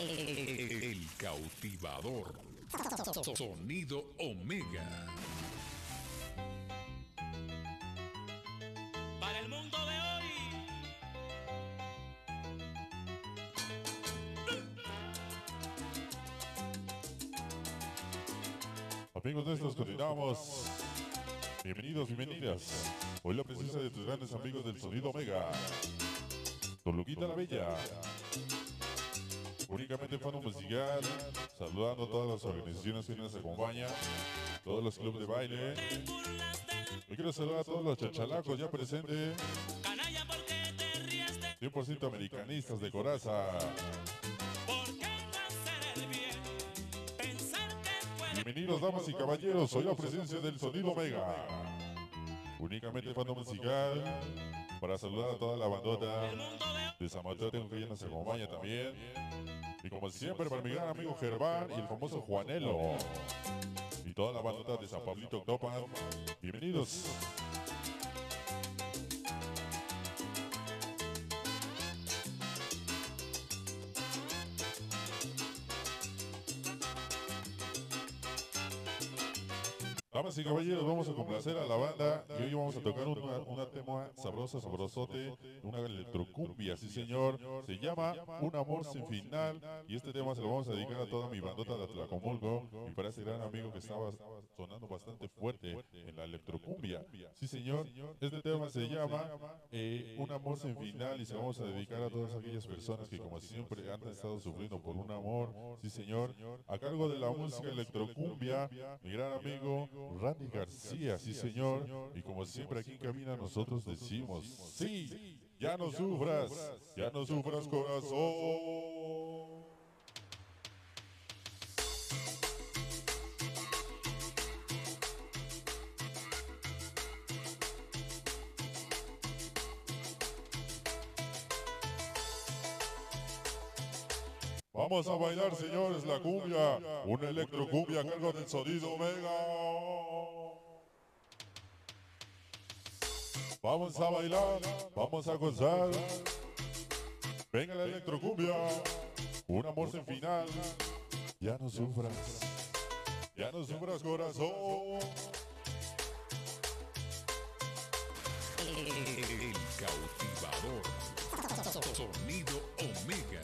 El cautivador. Sonido Omega. Para el mundo de hoy. Amigos nuestros, continuamos. Bienvenidos, bienvenidas. Hoy la presencia de tus grandes amigos del Sonido Omega. Don Luquita la Bella. Únicamente fan musical. Saludando a todas las organizaciones que nos acompañan. Todos los clubes de baile. Yo quiero saludar a todos los chachalacos ya presentes. Canalla, ¿por qué te ríes de 100% americanistas de coraza. Bienvenidos, damas y caballeros. Hoy la presencia del Sonido Omega. Únicamente fan musical. Para saludar a toda la bandota. de San tengo que nos acompaña también. Y como siempre, para mi gran amigo Germán y el famoso Juanelo. Y toda la bandota de San Pablito Octopan. Bienvenidos. Damas y caballeros, vamos a complacer a la banda y hoy vamos a tocar una, una tema sabrosa, sabrosote, una electrocumbia, sí señor. Se llama Un amor sin final y este tema se lo vamos a dedicar a toda mi bandota de Atlacomulco y para ese gran amigo que estaba sonando bastante fuerte en la electrocumbia. Sí señor, este tema se llama eh, Un amor sin final y se lo vamos a dedicar a todas aquellas personas que como siempre han estado sufriendo por un amor. Sí señor, a cargo de la música electrocumbia, mi gran amigo Randy García, sí señor. Y como siempre aquí en Cabina nosotros decimos, sí, ya no sufras, ya no sufras corazón. Vamos a bailar, señores, la cumbia, una electrocumbia a cargo del sonido Omega. Vamos a bailar, vamos a gozar. Venga la electrocumbia, un amor sin final. Ya no sufras, ya no sufras corazón. El cautivador. Sonido Omega.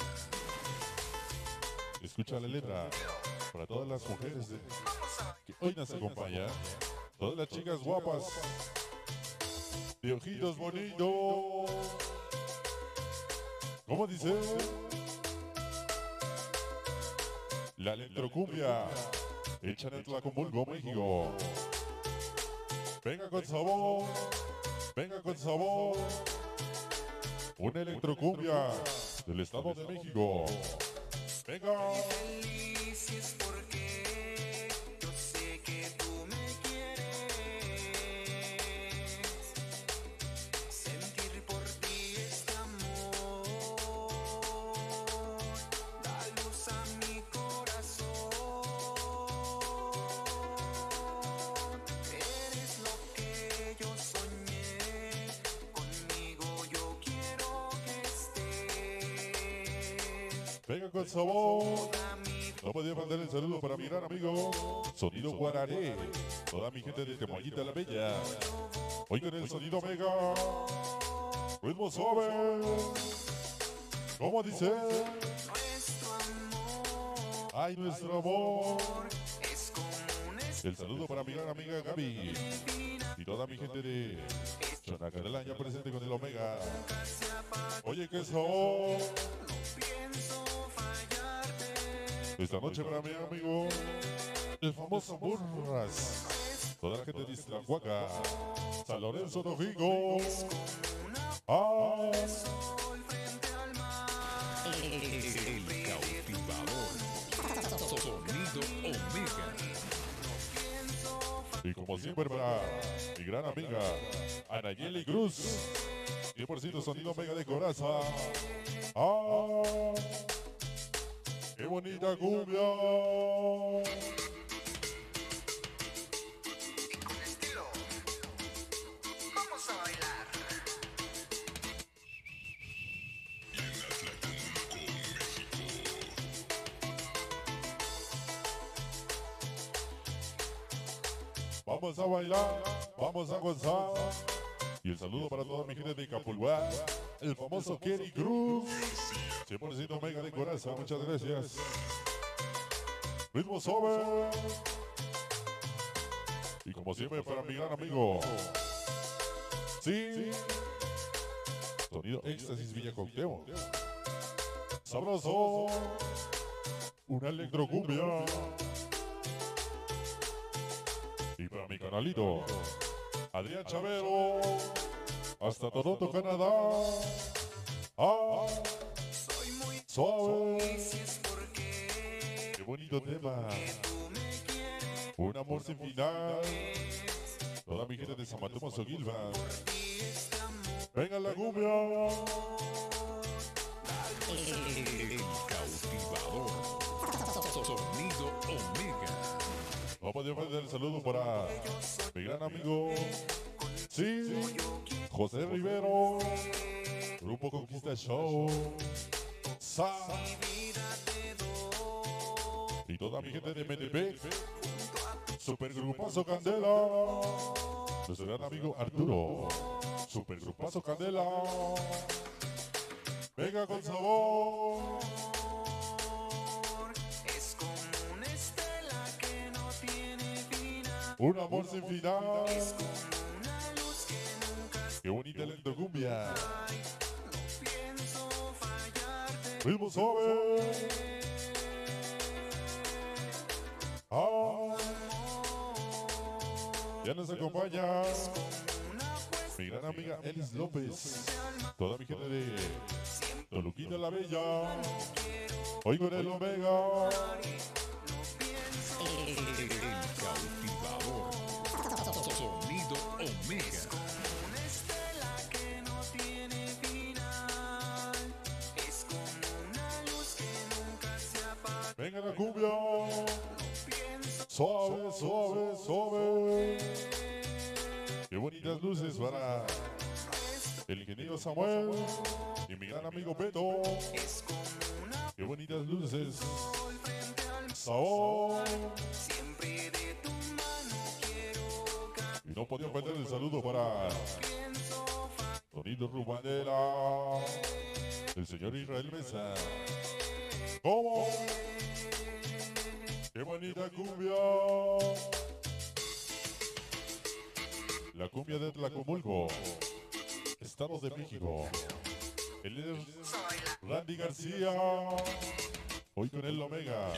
Escucha la letra para todas las mujeres de- que hoy nos acompañan. Todas las chicas guapas, de ojitos bonitos. ¿Cómo dice? La electrocumbia, hecha en Tlacomulco, México. Venga con sabor, venga con sabor. Una electrocumbia del Estado de México. Venga. porque Venga con sabor. No podía faltar el saludo para mi gran amigo Sonido Guararé. Toda mi gente de Temoyita la Bella. Hoy con el sonido mega. Ritmo suave. ¿Cómo dice? Ay, nuestro amor. El saludo para mi gran amiga Gaby. Y toda mi gente de Chonacarela ya presente con el Omega. Oye, qué sabor. Esta noche para mi amigo, el famoso Burras. Toda la gente de Islahuaca, San Lorenzo de Vigo. Ah. El cautivador. Sonido Omega. y como siempre para mi gran amiga, Anayeli Cruz. 100% sonido mega de coraza. Ah, ¡Qué bonita cumbia! Y con estilo, vamos a bailar. Y en Atlacomulco, México. Vamos a bailar, vamos a gozar. Y el saludo para toda mi gente de Capulguá, el famoso Kenny Cruz. 100% mega de coraza, muchas gracias. Ritmo sobre. Y como siempre para mi gran amigo. Sí. Sonido Éxtasis Villa Cocteo. Sabroso. Una electrocumbia. Y para mi canalito. Adrián Chavero. Hasta Toronto, Canadá. Ah, suave. Qué bonito tema. Un amor sin final. Toda mi gente de San Mateo amor Venga la cumbia. El cautivador. Sonido Omega. Vamos a llevar el saludo para mi gran amigo. Sí. José Rivero. Grupo Conquista Show. Y toda mi gente de MTP. Supergrupazo Candela. Nuestro gran amigo Arturo. Supergrupazo Candela. Venga con sabor. es como. Un amor sin final. Una luz que nunca Qué bonita electrocumbia. pienso Ritmo suave. Ah. Ya nos acompaña mi gran amiga Elis López. Toda mi gente de Toluquita la Bella. Hoy con el Omega. Cumbia. Suave, suave, suave. Qué bonitas luces para el ingeniero Samuel y mi gran amigo Beto. Qué bonitas luces. Sabor. Y no podía faltar el saludo para Sonido Rubanera, el señor Israel Mesa. ¿Cómo? ¡Qué bonita cumbia! La cumbia de Tlacomulco, Estado de México. Él es Randy García. Hoy con el Omega.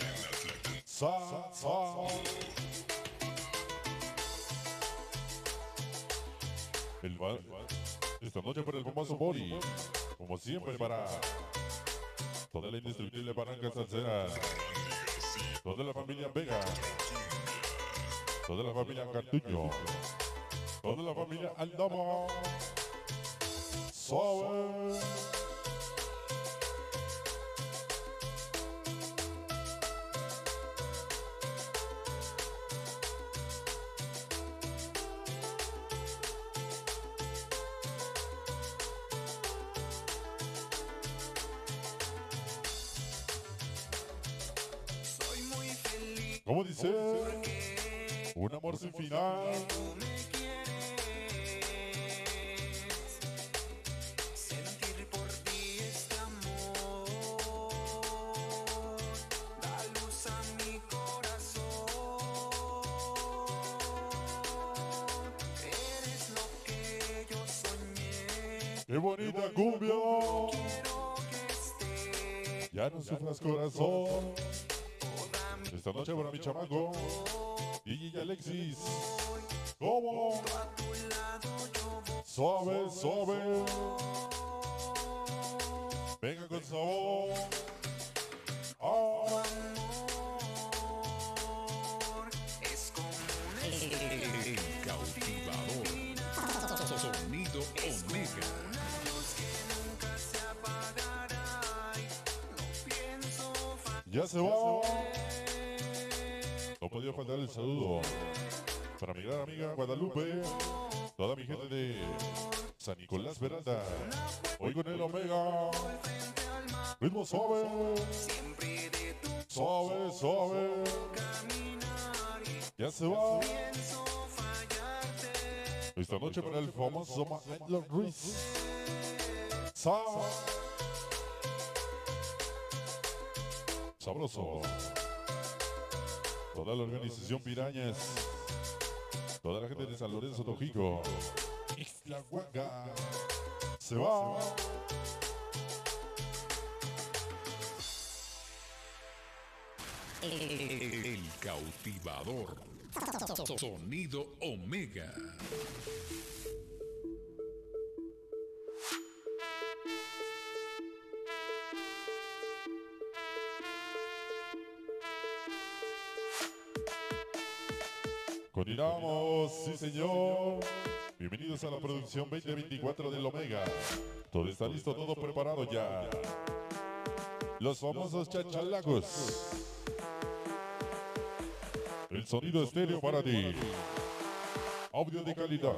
Sa, sa. El bar. Esta noche para el famoso Bori. Como siempre para toda la indestructible barranca salsera. Toda la familia Vega. Toda la familia Cartuño. Toda la familia Aldama. Suave. ¿Cómo dice? Un amor sin final. ¡Qué bonita cumbia! Ya no sufras corazón. Esta noche para mi chamaco. DJ Alexis. ¿Cómo? Suave, suave. Venga con sabor. Es como un El cautivador. Sonido Omega. ya se va. No podía faltar el saludo para mi gran amiga Guadalupe. Toda mi gente de San Nicolás Veranda. Hoy con el Omega. Ritmo suave. Suave, suave. Ya se va. Esta noche para el famoso Maelo Ruiz. Sa- Sabroso. Toda la organización Pirañas. Toda la gente de San Lorenzo Tojico. Isla Huanga. Se va. El cautivador. Sonido Omega. Continuamos, sí señor. Bienvenidos a la producción 2024 del Omega. Todo está listo, todo preparado ya. Los famosos chachalacos. El sonido estéreo para ti. Audio de calidad.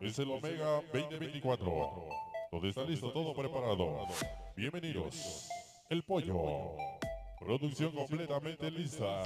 Es el Omega 2024. Todo está listo, todo preparado. Bienvenidos. El pollo. Producción completamente lista.